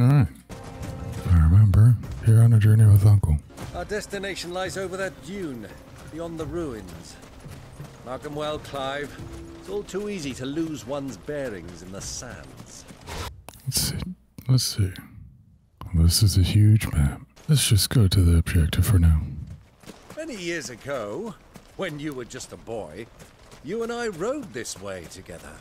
Alright. I remember. Here on a journey with Uncle. Our destination lies over that dune, beyond the ruins. Mark 'em well, Clive. It's all too easy to lose one's bearings in the sands. Let's see. Let's see. This is a huge map. Let's just go to the objective for now. Many years ago, when you were just a boy, you and I rode this way together,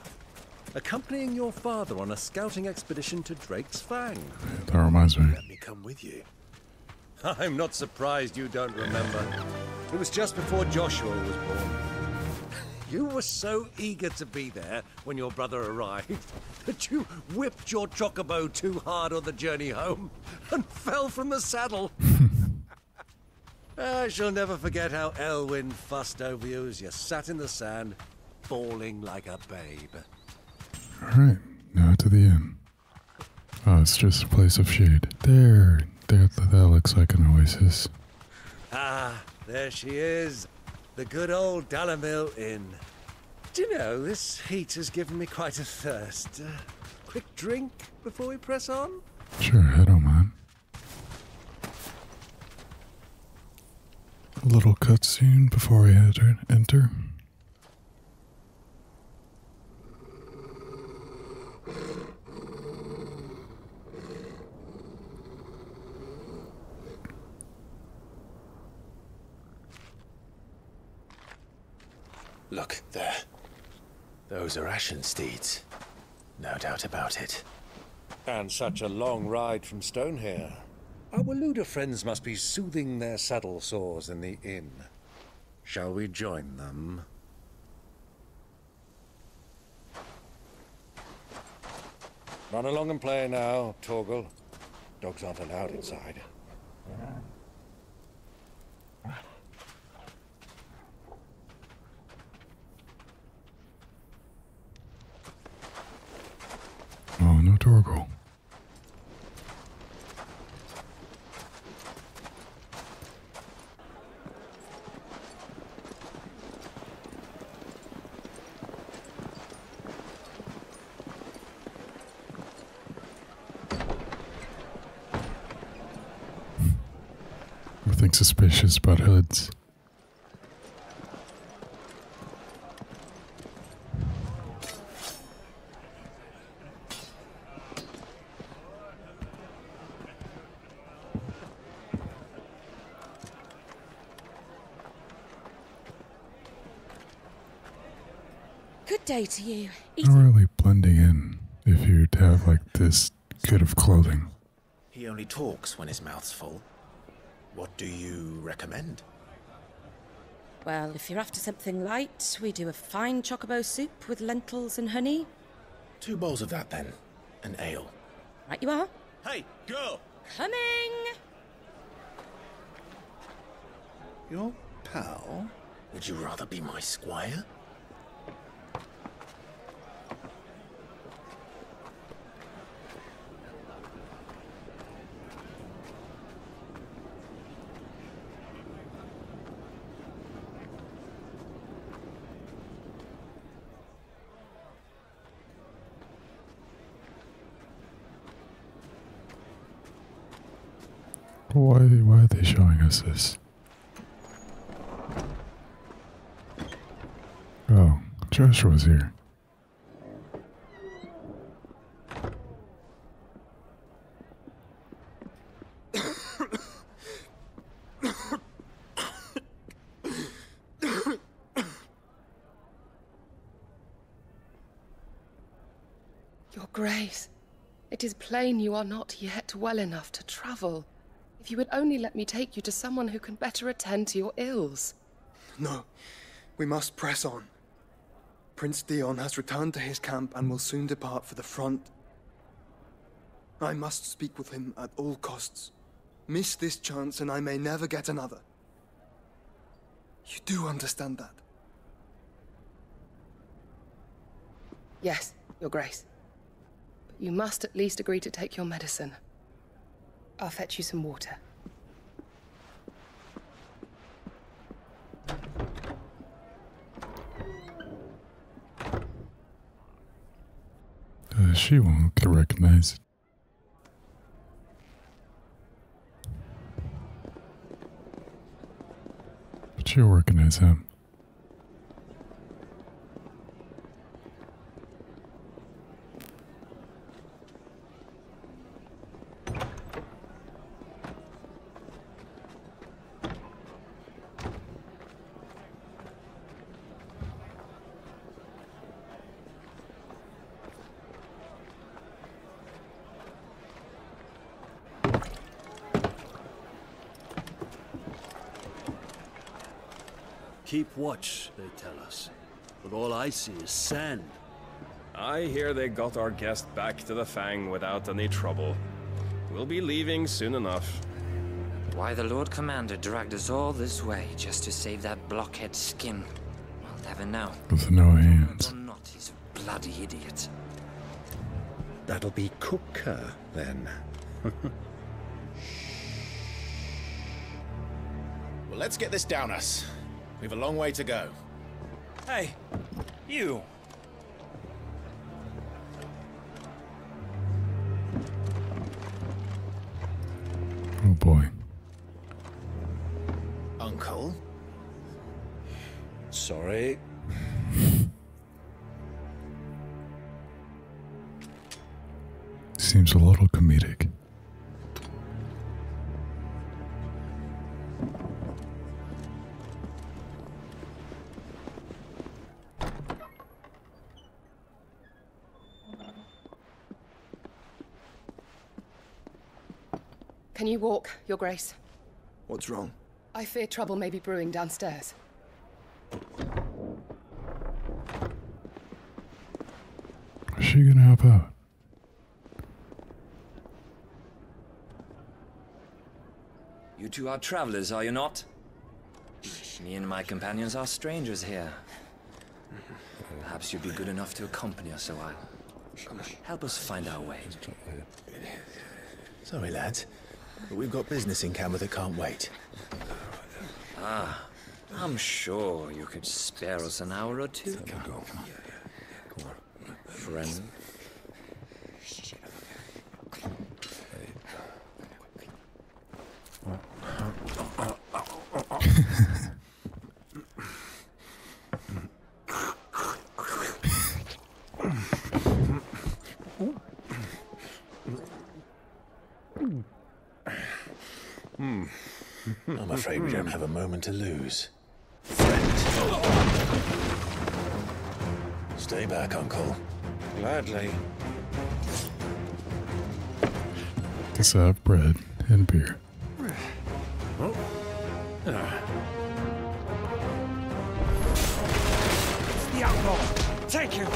accompanying your father on a scouting expedition to Drake's Fang. That reminds me. Let me come with you. I'm not surprised you don't remember. It was just before Joshua was born. You were so eager to be there when your brother arrived that you whipped your chocobo too hard on the journey home and fell from the saddle. I shall never forget how Elwin fussed over you as you sat in the sand, bawling like a babe. Alright, now to the inn. Oh, it's just a place of shade. There, there, that looks like an oasis. Ah, there she is. The good old Dalimil Inn. Do you know, this heat has given me quite a thirst. Uh, quick drink before we press on? Sure, I don't mind. A little cutscene before we enter. enter. Look, there. Those are Ashen steeds. No doubt about it. And such a long ride from Stonehair. Our Waloed friends must be soothing their saddle sores in the inn. Shall we join them? Run along and play now, Torgal. Dogs aren't allowed inside. Nothing hmm. suspicious about hoods. Good day to you. Not Easy. really blending in if you'd have like this good of clothing. He only talks when his mouth's full. What do you recommend? Well, if you're after something light, we do a fine chocobo soup with lentils and honey. Two bowls of that then. An ale. Right you are. Hey, girl! Coming! Your pal? Would you rather be my squire? Why, why are they showing us this? Oh, Joshua's here. Your Grace, it is plain you are not yet well enough to travel. If you would only let me take you to someone who can better attend to your ills. No, we must press on. Prince Dion has returned to his camp and will soon depart for the front. I must speak with him at all costs. Miss this chance and I may never get another. You do understand that? Yes, Your Grace. But you must at least agree to take your medicine. I'll fetch you some water. Uh, she won't recognize it. But she'll recognize him. Keep watch, they tell us. But all I see is sand. I hear they got our guest back to the Fang without any trouble. We'll be leaving soon enough. Why the Lord Commander dragged us all this way just to save that blockhead skin, I'll never know. With no hands. Or not, he's a bloody idiot. That'll be Cooker, then. Well, let's get this down us. We've a long way to go. Hey, you. Oh boy. Can you walk, Your Grace? What's wrong? I fear trouble may be brewing downstairs. Is she gonna help out? You two are travelers, are you not? Me and my companions are strangers here. Perhaps you'd be good enough to accompany us a while. Help us find our way. Sorry, lads. But we've got business in camera that can't wait. Ah, I'm sure you could spare us an hour or two. Friend. I'm afraid we don't hmm. have a moment to lose. Friend. Stay back, Uncle. Gladly. Guess I have bread and beer. Oh. Ah. The outlaw. Take him.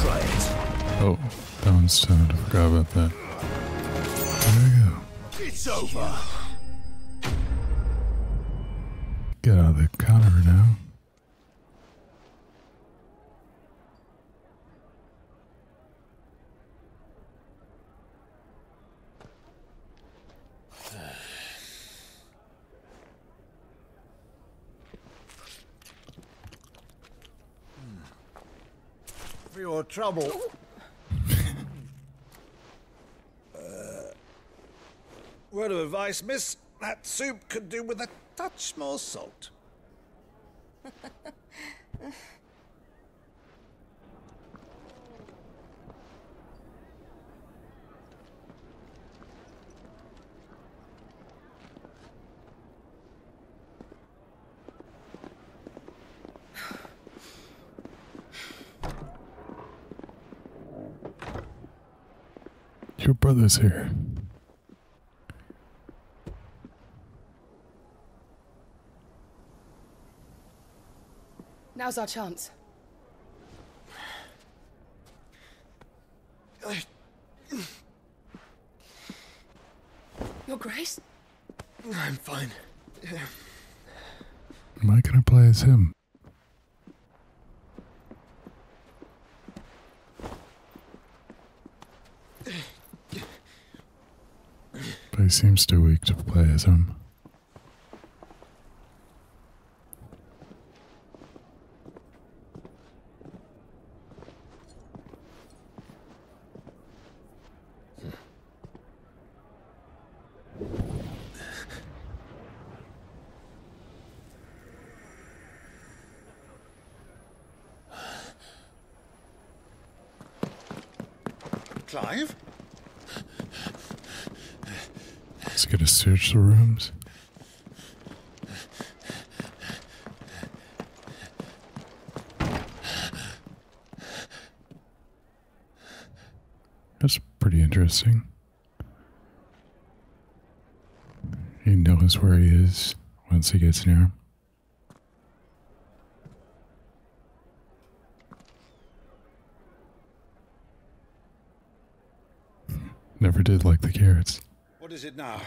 Try it. Oh, that one's stoned. I forgot about that. There we go. It's over. Get out of the counter now. For your trouble. uh, word of advice, miss. That soup could do with a touch more salt. Your brother's here. Now's our chance. Your Grace? I'm fine. Am I gonna play as him? seems too weak to play as him. Clive? To search the rooms. That's pretty interesting. He knows where he is once he gets near him. Never did like the carrots. What is it now?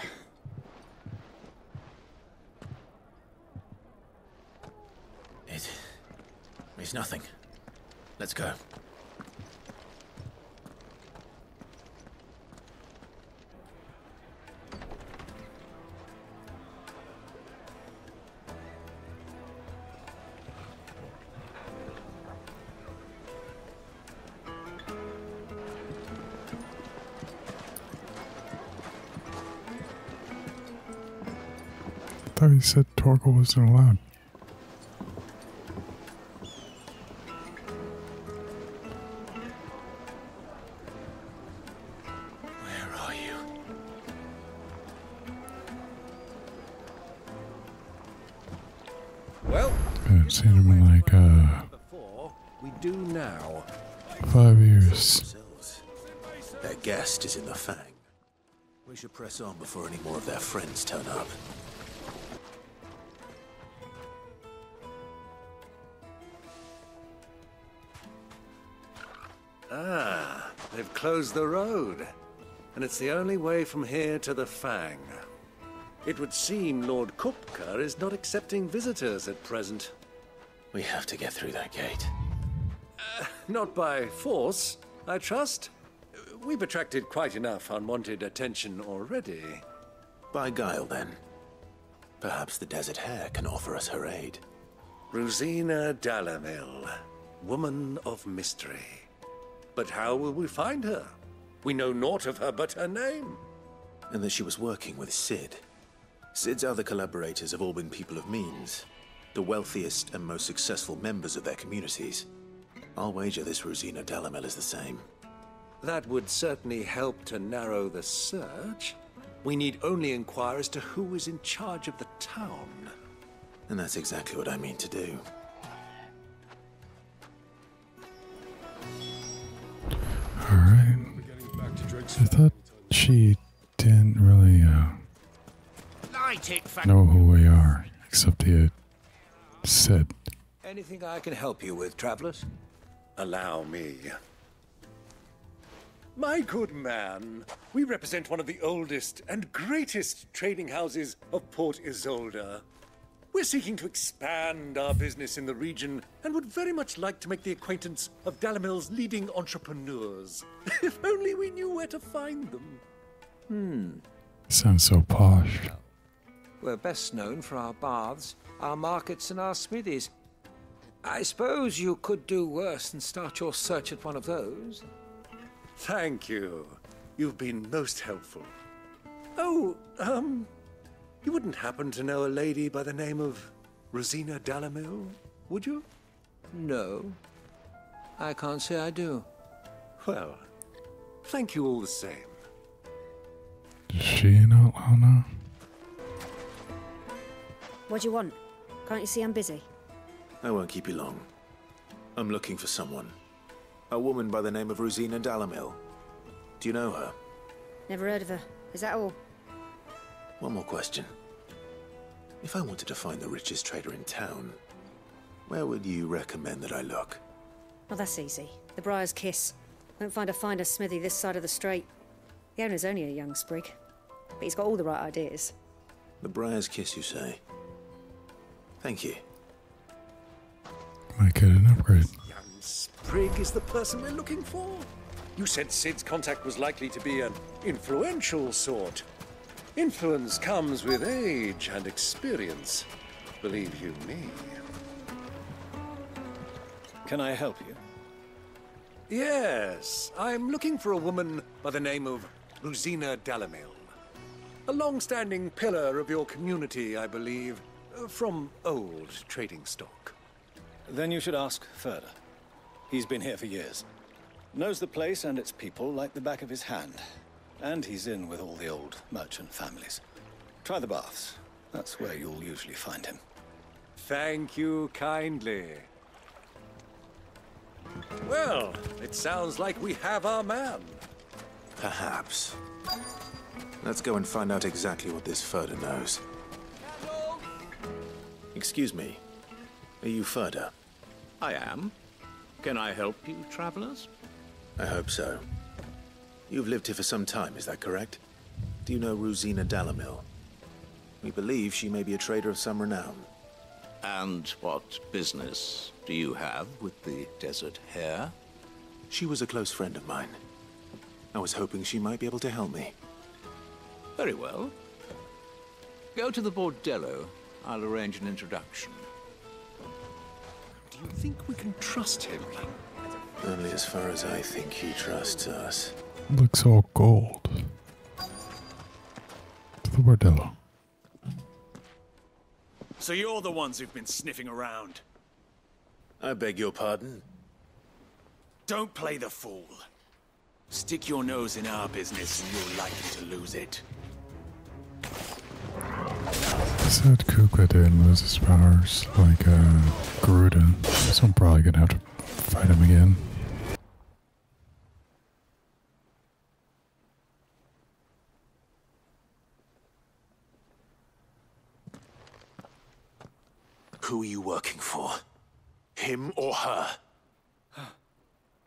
It is nothing. Let's go. Thought he said Torgal wasn't allowed. Where are you? Well, I haven't seen him in like uh, before, we do now. five years. Themselves. Their guest is in the Fang. We should press on before any more of their friends turn up. Closed the road. And it's the only way from here to the Fang. It would seem Lord Kupka is not accepting visitors at present. We have to get through that gate. Uh, not by force, I trust. We've attracted quite enough unwanted attention already. By guile, then. Perhaps the Desert Hare can offer us her aid. Rosina Dalimil, woman of mystery. But how will we find her? We know naught of her but her name. And that she was working with Cid. Cid's other collaborators have all been people of means, the wealthiest and most successful members of their communities. I'll wager this Rosina Dalimil is the same. That would certainly help to narrow the search. We need only inquire as to who is in charge of the town. And that's exactly what I mean to do. I thought she didn't really uh, Light it, fa- know who we are, except he had said. Anything I can help you with, travelers? Allow me. My good man, we represent one of the oldest and greatest trading houses of Port Isolde. We're seeking to expand our business in the region and would very much like to make the acquaintance of Dalimil's leading entrepreneurs. if only we knew where to find them. Hmm. Sounds so posh. We're best known for our baths, our markets, and our smithies. I suppose you could do worse than start your search at one of those. Thank you. You've been most helpful. Oh, um, you wouldn't happen to know a lady by the name of Rosina Dalimil, would you? No. I can't say I do. Well, thank you all the same. Is she an outlaw now? What do you want? Can't you see I'm busy? I won't keep you long. I'm looking for someone. A woman by the name of Rosina Dalimil. Do you know her? Never heard of her. Is that all? One more question. If I wanted to find the richest trader in town, where would you recommend that I look? Well, that's easy. The Briar's Kiss. Won't find a finer smithy this side of the strait. The owner's only a young sprig, but he's got all the right ideas. The Briar's Kiss, you say? Thank you. Might get an upgrade. Young Sprig is the person we're looking for. You said Cid's contact was likely to be an influential sort. Influence comes with age and experience. Believe you me. Can I help you? Yes, I'm looking for a woman by the name of Rosina Dalimil. A long-standing pillar of your community, I believe, from old trading stock. Then you should ask further. He's been here for years. Knows the place and its people like the back of his hand. And he's in with all the old merchant families. Try the baths. That's where you'll usually find him. Thank you kindly. Well, it sounds like we have our man. Perhaps. Let's go and find out exactly what this Furder knows. Excuse me. Are you Furder? I am. Can I help you, travelers? I hope so. You've lived here for some time, is that correct? Do you know Rosina Dalimil? We believe she may be a trader of some renown. And what business do you have with the Desert Hare? She was a close friend of mine. I was hoping she might be able to help me. Very well. Go to the Bordello. I'll arrange an introduction. Do you think we can trust him? Only as far as I think he trusts us. Looks all gold. To the bordello. So you're the ones who've been sniffing around. I beg your pardon? Don't play the fool. Stick your nose in our business and you're likely to lose it. Said Kupka didn't lose his powers like uh, Garuda, so I'm probably gonna have to fight him again. Who are you working for? Him or her?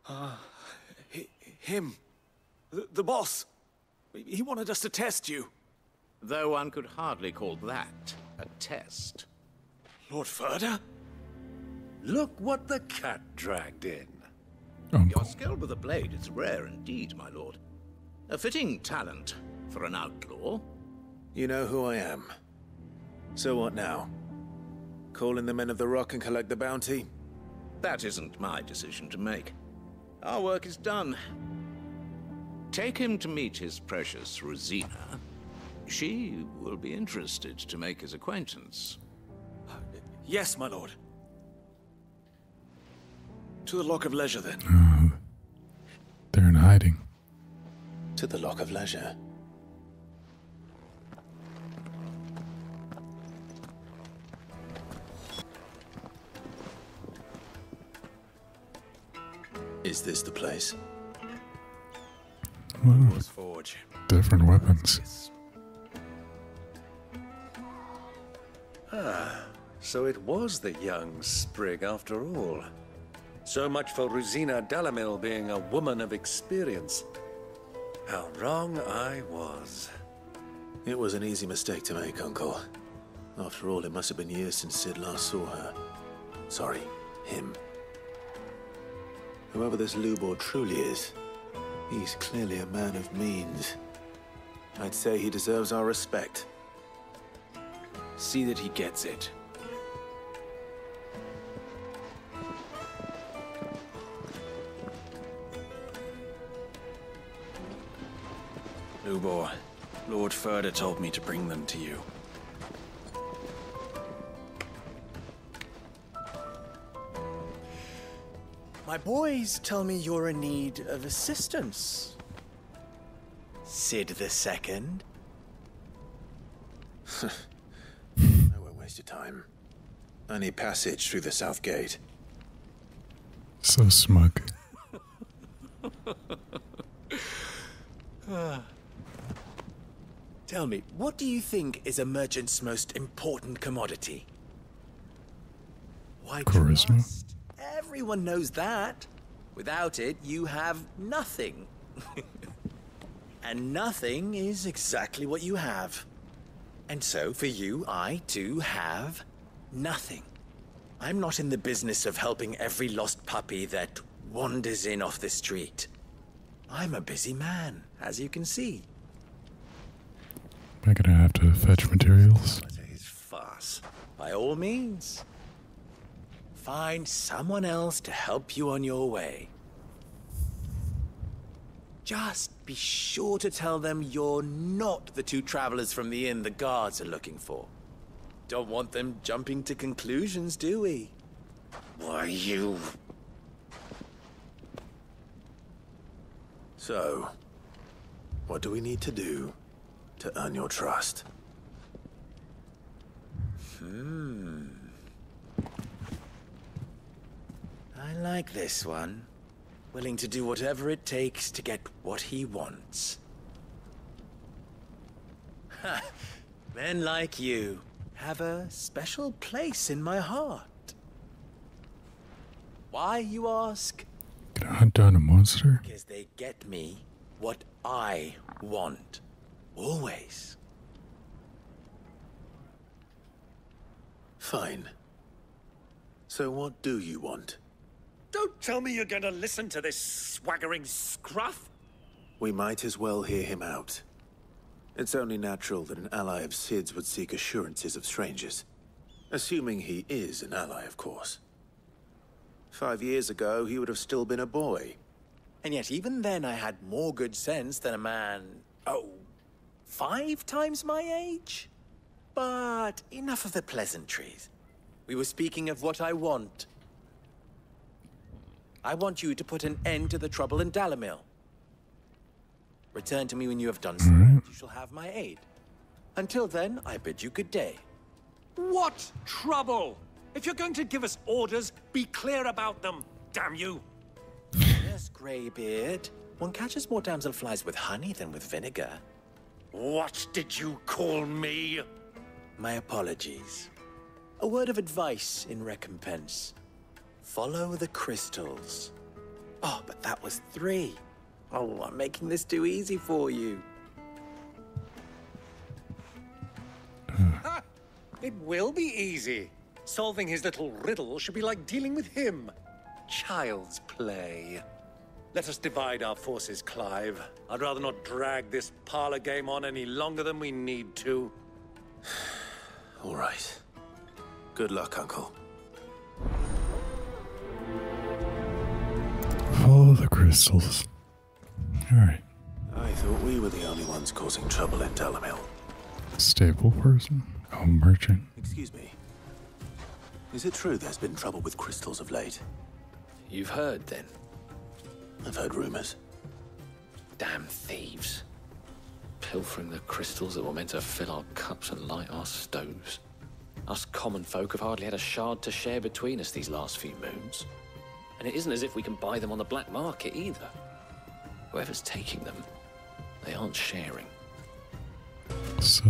Uh, hi- him. The, the boss. He wanted us to test you. Though one could hardly call that a test. Lord Furder? Look what the cat dragged in. Your skill with a blade is rare indeed, my lord. A fitting talent for an outlaw. You know who I am. So what now? Call in the men of the Rock and collect the bounty? That isn't my decision to make. Our work is done. Take him to meet his precious Rosina. She will be interested to make his acquaintance. Yes, my lord. To the Lock of Leisure, then. Uh, they're in hiding. To the Lock of Leisure. Is this the place? Well, Forge. different weapons. Ah, so it was the young sprig after all. So much for Rosina Dalimil being a woman of experience. How wrong I was. It was an easy mistake to make, Uncle. After all, it must have been years since Cid last saw her. Sorry, him. Whoever this Lubor truly is, he's clearly a man of means. I'd say he deserves our respect. See that he gets it. Lubor, Lord Furder told me to bring them to you. My boys tell me you're in need of assistance. Cid the Second. I won't waste your time. I need passage through the south gate. So smug. Tell me, what do you think is a merchant's most important commodity? Why Charisma. Everyone knows that. Without it, you have nothing. and nothing is exactly what you have. And so, for you, I too have nothing. I'm not in the business of helping every lost puppy that wanders in off the street. I'm a busy man, as you can see. Am I gonna have to fetch materials? It's farce. By all means. Find someone else to help you on your way. Just be sure to tell them you're not the two travelers from the inn the guards are looking for. Don't want them jumping to conclusions, do we? Why, you. So, what do we need to do to earn your trust? Hmm. I like this one. Willing to do whatever it takes to get what he wants. Ha! Men like you have a special place in my heart. Why, you ask? Can I hunt down a monster? Because they get me what I want. Always. Fine. So what do you want? Don't tell me you're going to listen to this swaggering scruff. We might as well hear him out. It's only natural that an ally of Cid's would seek assurances of strangers. Assuming he is an ally, of course. Five years ago, he would have still been a boy. And yet, even then, I had more good sense than a man. Oh, five times my age? But enough of the pleasantries. We were speaking of what I want. I want you to put an end to the trouble in Dalimil. Return to me when you have done so, and you shall have my aid. Until then, I bid you good day. What trouble? If you're going to give us orders, be clear about them, damn you. yes, Greybeard. One catches more damselflies with honey than with vinegar. What did you call me? My apologies. A word of advice in recompense. Follow the crystals. Oh, but that was three. Oh, I'm making this too easy for you. Ha! It will be easy. Solving his little riddle should be like dealing with him. Child's play. Let us divide our forces, Clive. I'd rather not drag this parlor game on any longer than we need to. All right. Good luck, Uncle. Crystals. Alright. I thought we were the only ones causing trouble in Dalimil. Stable person? Oh, merchant. Excuse me. Is it true there's been trouble with crystals of late? You've heard, then? I've heard rumors. Damn thieves. Pilfering the crystals that were meant to fill our cups and light our stoves. Us common folk have hardly had a shard to share between us these last few moons. And it isn't as if we can buy them on the black market either. Whoever's taking them, they aren't sharing. So,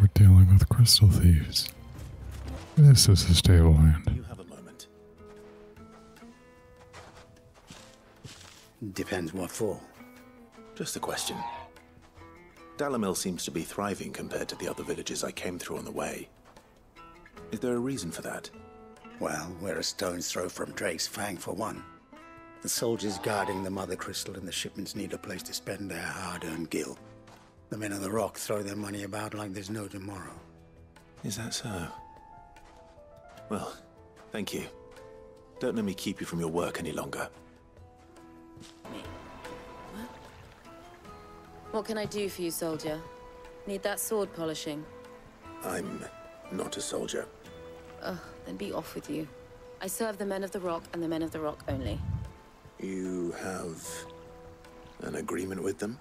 we're dealing with crystal thieves. This is a stable hand. You have a moment. Depends what for. Just a question. Dalimil seems to be thriving compared to the other villages I came through on the way. Is there a reason for that? Well, we're a stone's throw from Drake's Fang for one. The soldiers guarding the Mother Crystal and the shipments need a place to spend their hard-earned gil. The men of the Rock throw their money about like there's no tomorrow. Is that so? Well, thank you. Don't let me keep you from your work any longer. What can I do for you, soldier? Need that sword polishing? I'm not a soldier. Ugh, then be off with you. I serve the men of the Rock and the men of the Rock only. You have an agreement with them?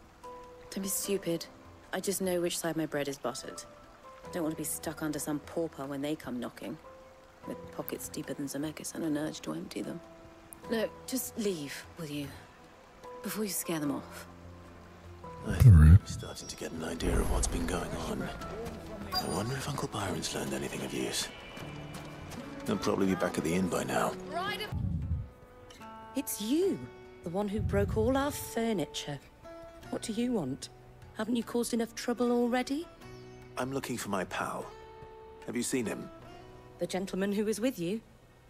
Don't be stupid. I just know which side my bread is buttered. I Don't want to be stuck under some pauper when they come knocking. With pockets deeper than Zemeckis and an urge to empty them. No, just leave, will you? Before you scare them off. I think I'm starting to get an idea of what's been going on. I wonder if Uncle Byron's learned anything of use. He'll probably be back at the inn by now. It's you, the one who broke all our furniture. What do you want? Haven't you caused enough trouble already? I'm looking for my pal. Have you seen him? The gentleman who was with you?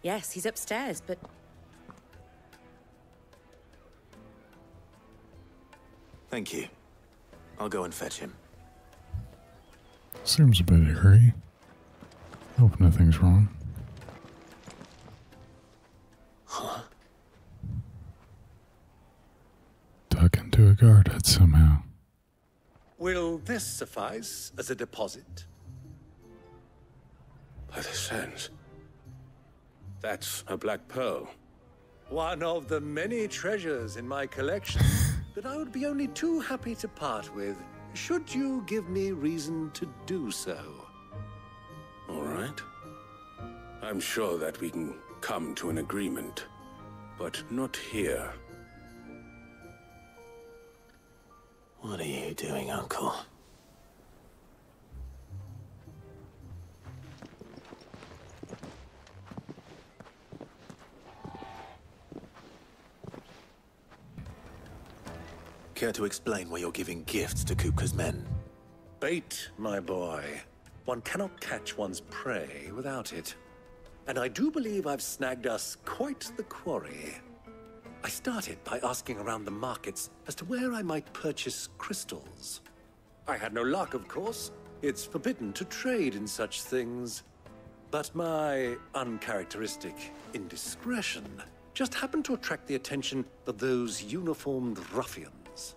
Yes, he's upstairs, but Thank you. I'll go and fetch him. Seems a bit hurry. Hope nothing's wrong. Huh? Tuck into a guard hut somehow. Will this suffice as a deposit? By the sands. That's a black pearl. One of the many treasures in my collection. that I would be only too happy to part with, should you give me reason to do so. All right. I'm sure that we can come to an agreement, but not here. What are you doing, Uncle? Care to explain why you're giving gifts to Kupka's men? Bait, my boy. One cannot catch one's prey without it. And I do believe I've snagged us quite the quarry. I started by asking around the markets as to where I might purchase crystals. I had no luck, of course. It's forbidden to trade in such things. But my uncharacteristic indiscretion just happened to attract the attention of those uniformed ruffians.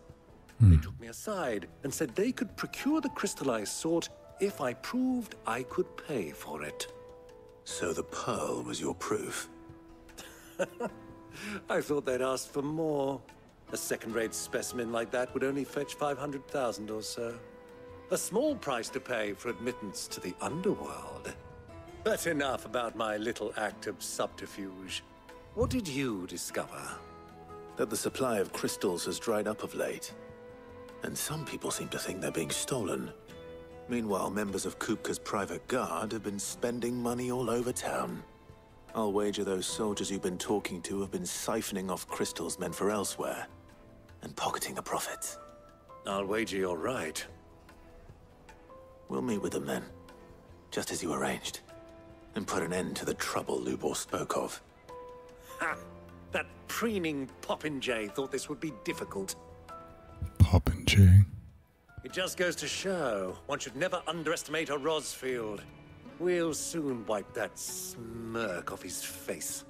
They hmm. took me aside and said they could procure the crystal I sought if I proved I could pay for it. So the pearl was your proof? I thought they'd asked for more. A second-rate specimen like that would only fetch 500,000 or so. A small price to pay for admittance to the underworld. But enough about my little act of subterfuge. What did you discover? That the supply of crystals has dried up of late. And some people seem to think they're being stolen. Meanwhile, members of Kupka's private guard have been spending money all over town. I'll wager those soldiers you've been talking to have been siphoning off crystals meant for elsewhere, and pocketing the profits. I'll wager you're right. We'll meet with them then, just as you arranged, and put an end to the trouble Lubor spoke of. Ha! That preening popinjay thought this would be difficult. Popinjay. It just goes to show one should never underestimate a Rosfield. We'll soon wipe that smirk off his face.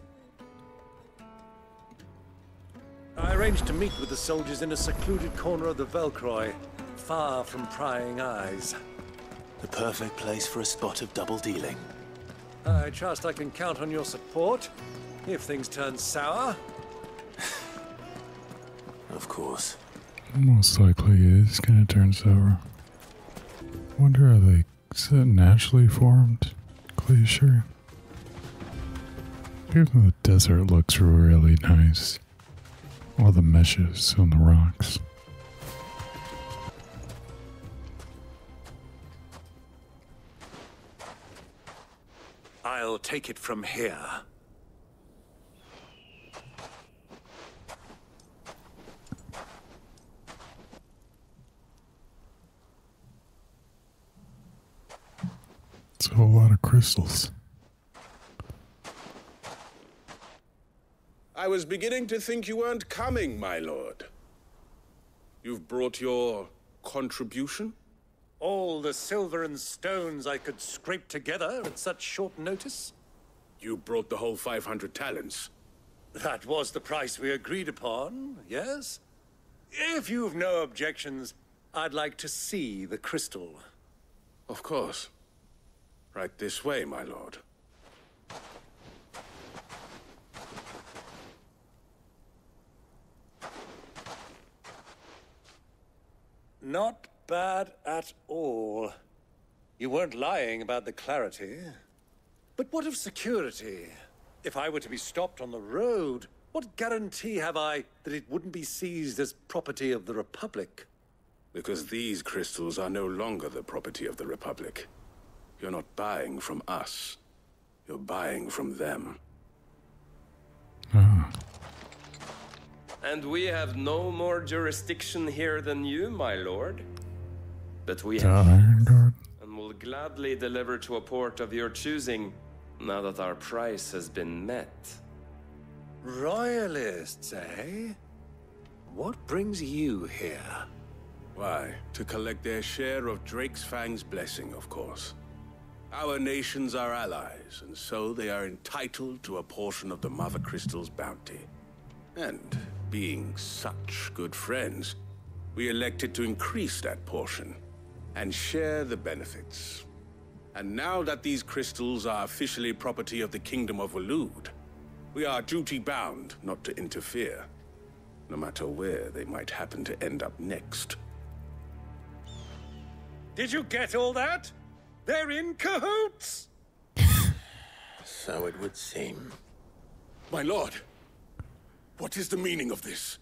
I arranged to meet with the soldiers in a secluded corner of the Velcroy, far from prying eyes. The perfect place for a spot of double dealing. I trust I can count on your support if things turn sour. Of course. Most likely is gonna turn sour. Wonder are they is that naturally formed glacier? Even the desert looks really nice. All the meshes on the rocks. I'll take it from here. Lot of crystals. I was beginning to think you weren't coming, my lord. You've brought your contribution? All the silver and stones I could scrape together at such short notice? You brought the whole 500 talents. That was the price we agreed upon, yes? If you've no objections, I'd like to see the crystal. Of course. Right this way, my lord. Not bad at all. You weren't lying about the clarity. But what of security? If I were to be stopped on the road, what guarantee have I that it wouldn't be seized as property of the Republic? Because these crystals are no longer the property of the Republic. You're not buying from us. You're buying from them. And we have no more jurisdiction here than you, my lord. But we The have Iron Guard. and will gladly deliver to a port of your choosing, now that our price has been met. Royalists, eh? What brings you here? Why? To collect their share of Drake's Fang's blessing, of course. Our nations are allies, and so they are entitled to a portion of the Mother Crystal's bounty. And being such good friends, we elected to increase that portion and share the benefits. And now that these crystals are officially property of the Kingdom of Waloed, we are duty bound not to interfere. no matter where they might happen to end up next. Did you get all that? They're in cahoots! So it would seem. My lord, what is the meaning of this?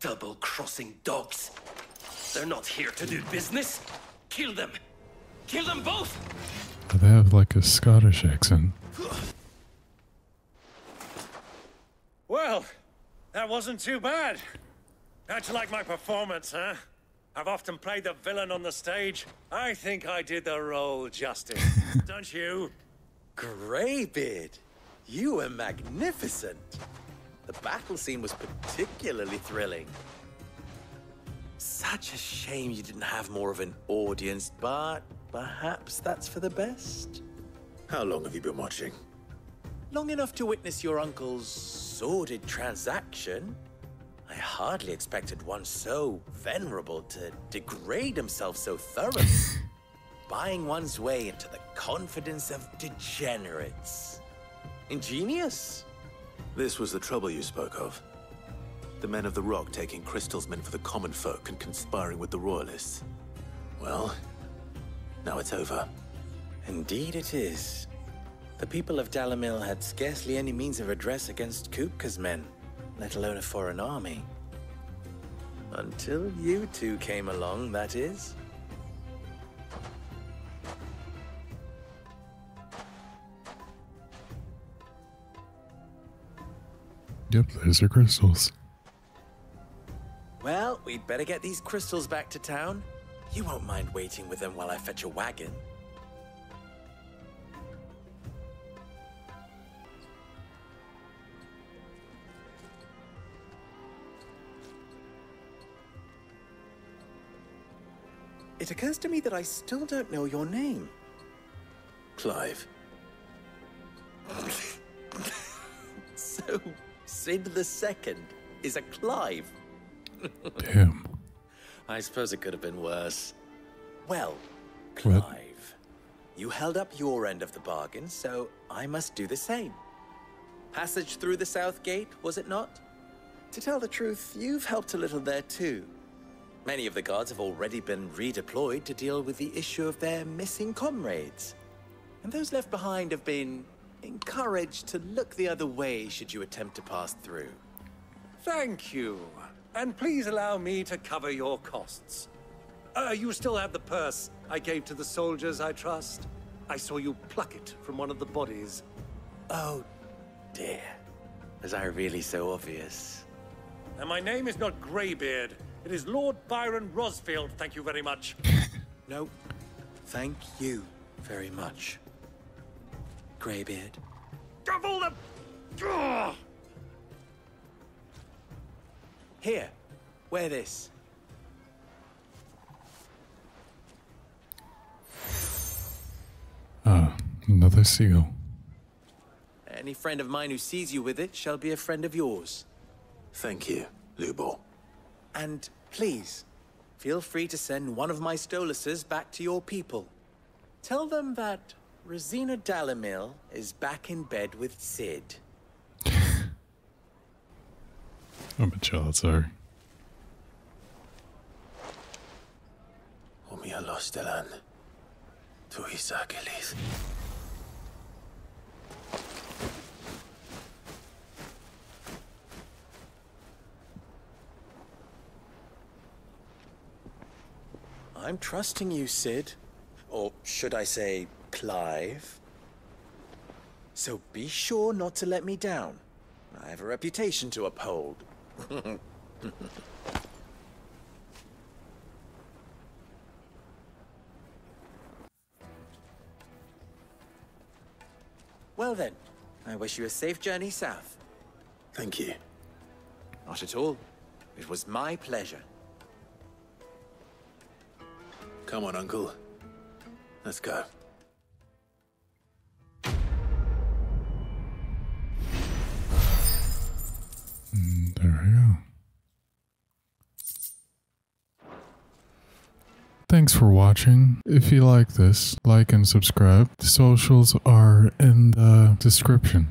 Double-crossing dogs. They're not here to do business. Kill them. Kill them both. They have like a Scottish accent. Well, that wasn't too bad. How'd you like my performance, huh? I've often played the villain on the stage. I think I did the role justice. Don't you? Greybeard, you were magnificent. The battle scene was particularly thrilling. Such a shame you didn't have more of an audience, but perhaps that's for the best. How long have you been watching? Long enough to witness your uncle's sordid transaction. I hardly expected one so venerable to degrade himself so thoroughly. Buying one's way into the confidence of degenerates. Ingenious. This was the trouble you spoke of. The men of the Rock taking crystals meant for the common folk and conspiring with the Royalists. Well, now it's over. Indeed it is. The people of Dalimil had scarcely any means of redress against Kupka's men, let alone a foreign army. Until you two came along, that is. Yep, those are crystals. Well, we'd better get these crystals back to town. You won't mind waiting with them while I fetch a wagon. It occurs to me that I still don't know your name. Clive. so, Cid the Second is a Clive. Damn. I suppose it could have been worse. Well, What? Clive, you held up your end of the bargain, so I must do the same. Passage through the South Gate, was it not? To tell the truth, you've helped a little there too. Many of the guards have already been redeployed to deal with the issue of their missing comrades. And those left behind have been encouraged to look the other way should you attempt to pass through. Thank you. And please allow me to cover your costs. Uh, you still have the purse I gave to the soldiers, I trust? I saw you pluck it from one of the bodies. Oh, dear. Was I really so obvious? And my name is not Greybeard. It is Lord Byron Rosfield, thank you very much. No, thank you very much. Greybeard. Double the... Ugh! Here, wear this. Ah, another seal. Any friend of mine who sees you with it shall be a friend of yours. Thank you, Lubor. And please, feel free to send one of my Stoluses back to your people. Tell them that Rosina Dalimil is back in bed with Cid. I'm a child, sorry. Omia Lostelan. Tuisa I'm trusting you, Cid. Or should I say, Clive? So be sure not to let me down. I have a reputation to uphold. well then, I wish you a safe journey south. Thank you. Not at all. It was my pleasure. Come on, Uncle. Let's go. Mm, There we go. Thanks for watching. If you like this, like and subscribe. The socials are in the description.